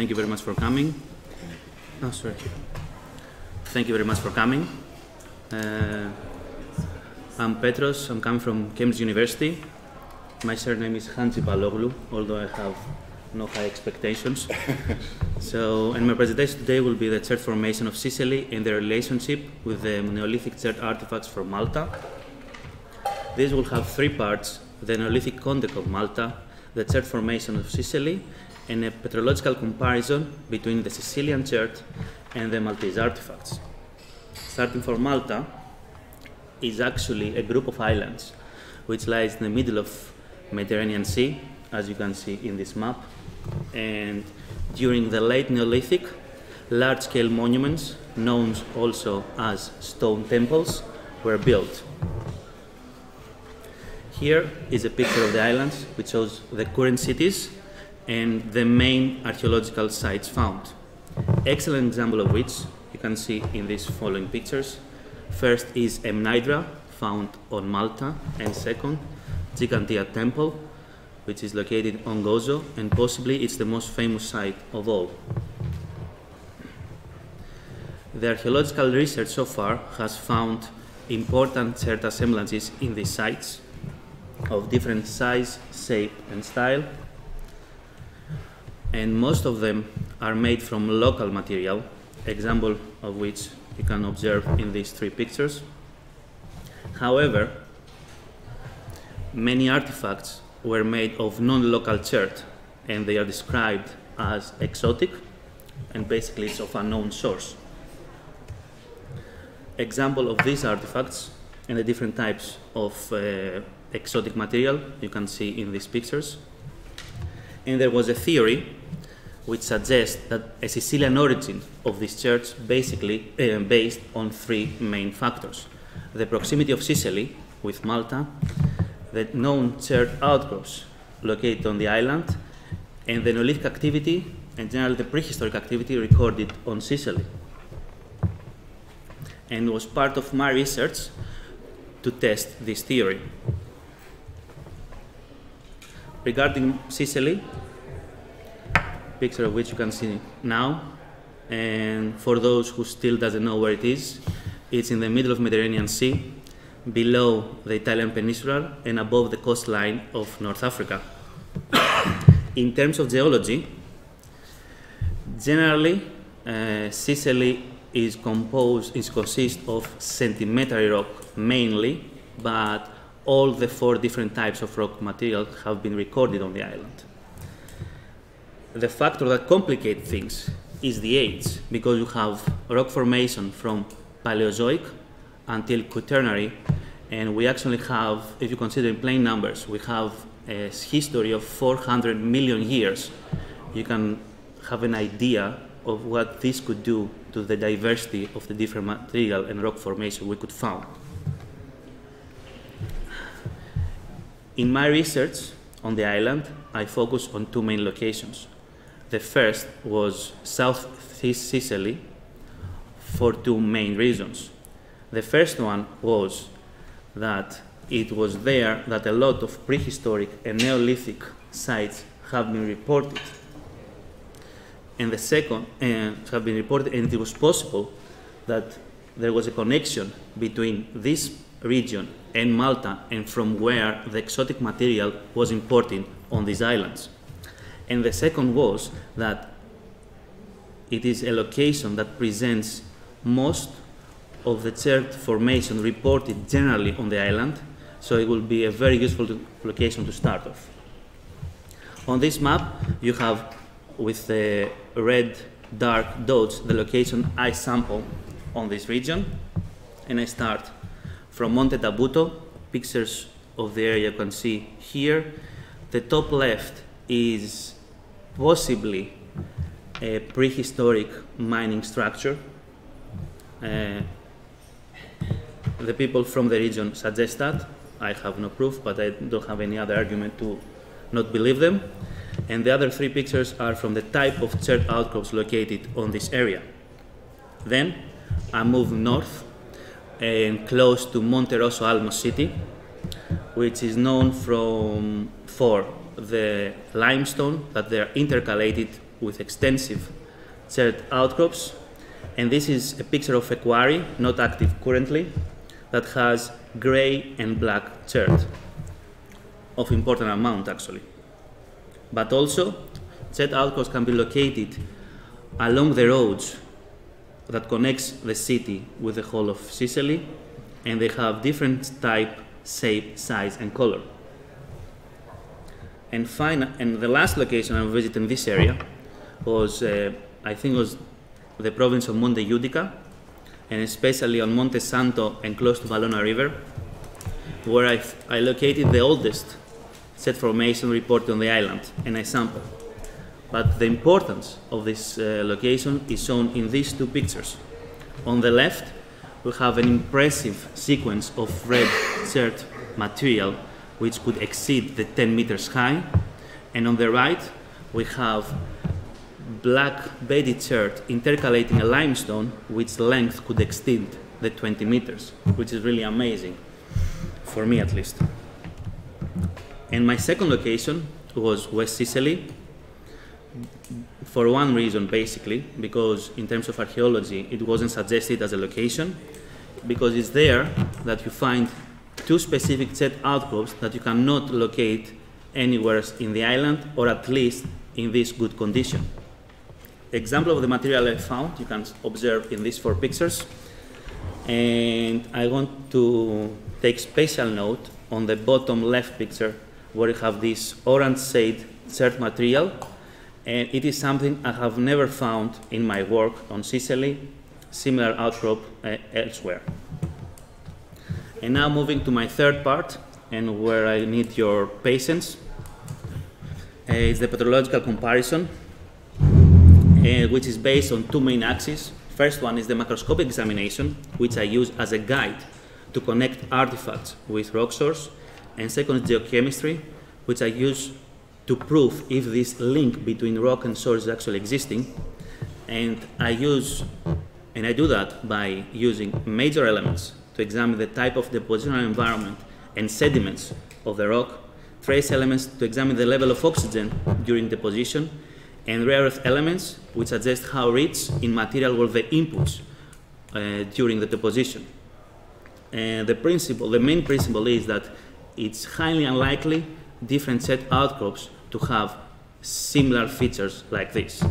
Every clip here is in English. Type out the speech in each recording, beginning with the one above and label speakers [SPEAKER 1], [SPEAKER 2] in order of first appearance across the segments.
[SPEAKER 1] Good morning, everyone. Thank you very much for coming. Oh, sorry. Thank you very much for coming. Uh, I'm Petros. I'm coming from Cambridge University. My surname is Chatzimpaloglou, although I have no high expectations. so, and my presentation today will be the chert formation of Sicily and the relationship with the Neolithic chert artifacts from Malta. This will have three parts the Neolithic context of Malta, the chert formation of Sicily, and a petrological comparison between the Sicilian chert and the Maltese artifacts. Starting from Malta is actually a group of islands which lies in the middle of Mediterranean Sea, as you can see in this map. And during the late Neolithic, large-scale monuments, known also as stone temples, were built. Here is a picture of the islands, which shows the current cities and the main archaeological sites found. Excellent example of which you can see in these following pictures. First is Mnajdra, found on Malta, and second, Ggantija Temple, which is located on Gozo, and possibly it's the most famous site of all. The archaeological research so far has found important chert assemblages in these sites, of different size, shape, and style. And most of them are made from local material, example of which you can observe in these three pictures. However, many artifacts were made of non-local chert and they are described as exotic and basically it's of unknown source. Example of these artifacts and the different types of uh, exotic material you can see in these pictures. And there was a theory which suggests that a Sicilian origin of this chert basically uh, based on three main factors. The proximity of Sicily with Malta, the known chert outcrops located on the island, and the Neolithic activity and generally the prehistoric activity recorded on Sicily. And was part of my research to test this theory. Regarding Sicily, picture of which you can see now, and for those who still doesn't know where it is, it's in the middle of Mediterranean Sea, below the Italian peninsula and above the coastline of North Africa. in terms of geology, generally, uh, Sicily is composed, is consists of sedimentary rock mainly, but all the four different types of rock material have been recorded on the island. The factor that complicates things is the age, because you have rock formation from Paleozoic until Quaternary, and we actually have, if you consider in plain numbers, we have a history of 400 million years. You can have an idea of what this could do to the diversity of the different material and rock formation we could find. In my research on the island, I focus on two main locations. The first was South Sicily for two main reasons. The first one was that it was there that a lot of prehistoric and Neolithic sites have been reported. And the second uh, have been reported, and it was possible that there was a connection between this region and Malta and from where the exotic material was imported on these islands. And the second was that it is a location that presents most of the chert formation reported generally on the island, so it will be a very useful location to start off. On this map, you have with the red dark dots the location I sample on this region, and I start from Monte Tabuto, pictures of the area you can see here. The top left is possibly a prehistoric mining structure. Uh, the people from the region suggest that. I have no proof, but I don't have any other argument to not believe them. And the other three pictures are from the type of chert outcrops located on this area. Then I move north and close to Monte Rosso Almos city, which is known from, for the limestone that they are intercalated with extensive chert outcrops. And this is a picture of a quarry, not active currently, that has gray and black chert of important amount actually. But also, chert outcrops can be located along the roads that connects the city with the whole of Sicily, and they have different type, shape, size, and color. And, and the last location I visited in this area was, uh, I think, was the province of Monte Judica, and especially on Monte Santo and close to Valona River, where I, I located the oldest chert formation reported on the island, and I sampled. But the importance of this uh, location is shown in these two pictures. On the left, we have an impressive sequence of red chert material which could exceed the 10 meters high. And on the right, we have black bedded chert intercalating a limestone which length could exceed the 20 meters, which is really amazing, for me at least. And my second location was West Sicily, for one reason basically, because in terms of archaeology, it wasn't suggested as a location, because it's there that you find two specific chert outcrops that you cannot locate anywhere in the island, or at least in this good condition. Example of the material I found, you can observe in these four pictures. And I want to take special note on the bottom left picture where you have this orange shade chert material and it is something I have never found in my work on Sicily, similar outcrop uh, elsewhere. And now moving to my third part, and where I need your patience, uh, is the petrological comparison, uh, which is based on two main axes. First one is the macroscopic examination, which I use as a guide to connect artifacts with rock source, and second is geochemistry, which I use to prove if this link between rock and source is actually existing. And I use, and I do that by using major elements to examine the type of depositional environment and sediments of the rock, trace elements to examine the level of oxygen during deposition, and rare earth elements, which suggest how rich in material were the inputs uh, during the deposition. And the principle, the main principle is that it's highly unlikely different set outcrops to have similar features like this.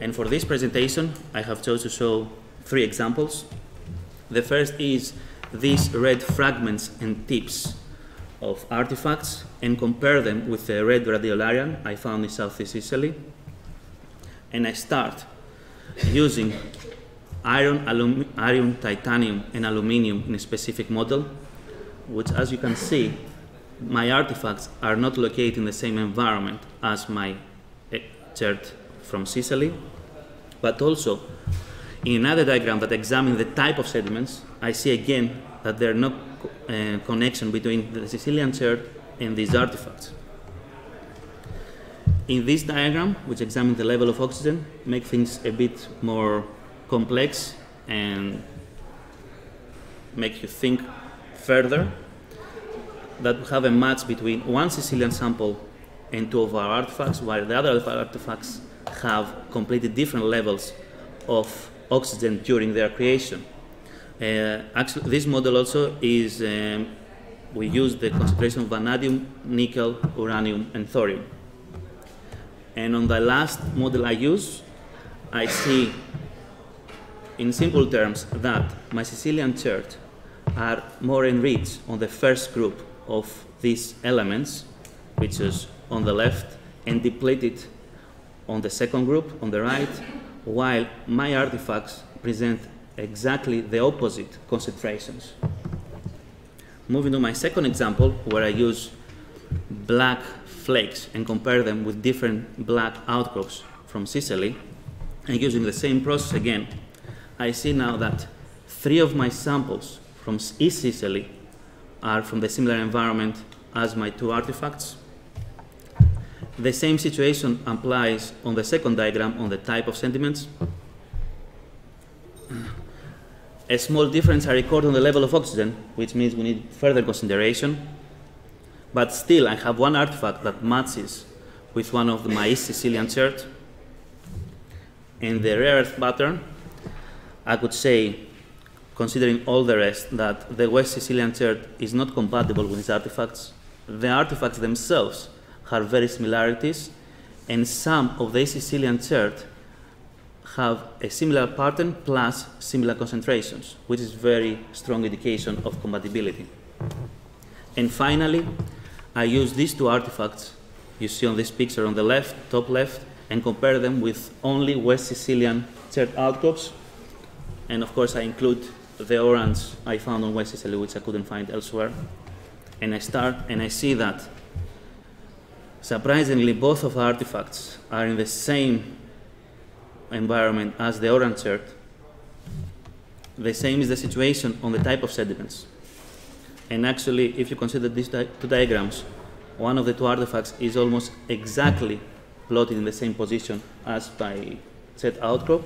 [SPEAKER 1] And for this presentation, I have chosen to show three examples. The first is these red fragments and tips of artifacts and compare them with the red radiolarian I found in southeast Sicily. And I start using iron, iron, titanium, and aluminium in a specific model, which as you can see my artifacts are not located in the same environment as my eh, chert from Sicily, but also in another diagram that examines the type of sediments, I see again that there are no uh, connection between the Sicilian chert and these artifacts. In this diagram, which examines the level of oxygen, make things a bit more complex and make you think further that we have a match between one Sicilian sample and two of our artifacts, while the other artifacts have completely different levels of oxygen during their creation. Uh, actually, this model also is, um, we use the concentration of vanadium, nickel, uranium, and thorium. And on the last model I use, I see, in simple terms, that my Sicilian chert are more enriched on the first group of these elements, which is on the left, and depleted on the second group, on the right, while my artifacts present exactly the opposite concentrations. Moving to my second example, where I use black flakes and compare them with different black outcrops from Sicily, and using the same process again, I see now that three of my samples from East Sicily are from the similar environment as my two artifacts. The same situation applies on the second diagram on the type of sediments. A small difference I record on the level of oxygen, which means we need further consideration. But still, I have one artifact that matches with one of my East Sicilian chert. In the rare earth pattern, I could say, considering all the rest, that the West Sicilian chert is not compatible with these artifacts. The artifacts themselves have very similarities, and some of the Sicilian chert have a similar pattern plus similar concentrations, which is very strong indication of compatibility. And finally, I use these two artifacts you see on this picture on the left, top left, and compare them with only West Sicilian chert outcrops. And of course, I include the orange I found on West Sicily, which I couldn't find elsewhere. And I start and I see that surprisingly, both of the artifacts are in the same environment as the orange chert. The same is the situation on the type of sediments. And actually, if you consider these di two diagrams, one of the two artifacts is almost exactly plotted in the same position as by chert outcrop.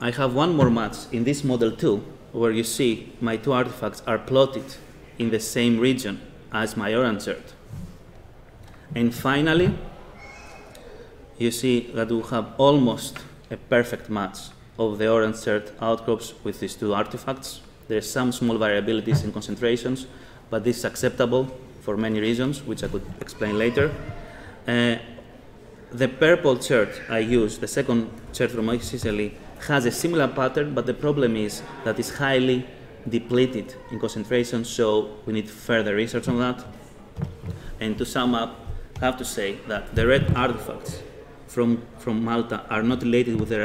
[SPEAKER 1] I have one more match in this model too, where you see my two artifacts are plotted in the same region as my orange chert. And finally, you see that we have almost a perfect match of the orange chert outcrops with these two artifacts. There are some small variabilities in concentrations, but this is acceptable for many reasons, which I could explain later. Uh, the purple chert I use, the second chert from Sicily, has a similar pattern, but the problem is that it's highly depleted in concentration, so we need further research on that. And to sum up, I have to say that the red artifacts from, from Malta are not related with the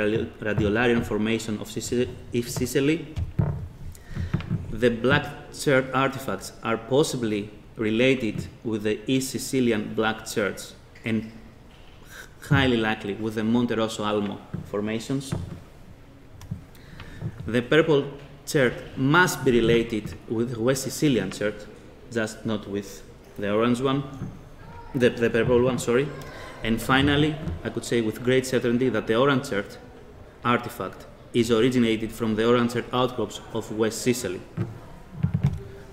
[SPEAKER 1] radiolarian formation of Sicily, Sicily the black chert artifacts are possibly related with the East Sicilian black cherts and highly likely with the Monte Rosso Almo formations. The purple chert must be related with the West Sicilian chert, just not with the orange one, the, the purple one, sorry. And finally, I could say with great certainty that the orange artifact is originated from the orange outcrops of West Sicily.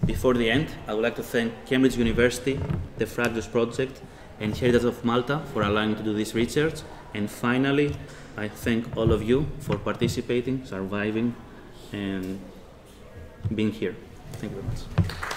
[SPEAKER 1] Before the end, I would like to thank Cambridge University, the FRAGSUS Project, and Heritage of Malta for allowing me to do this research. And finally, I thank all of you for participating, surviving, and being here. Thank you very much.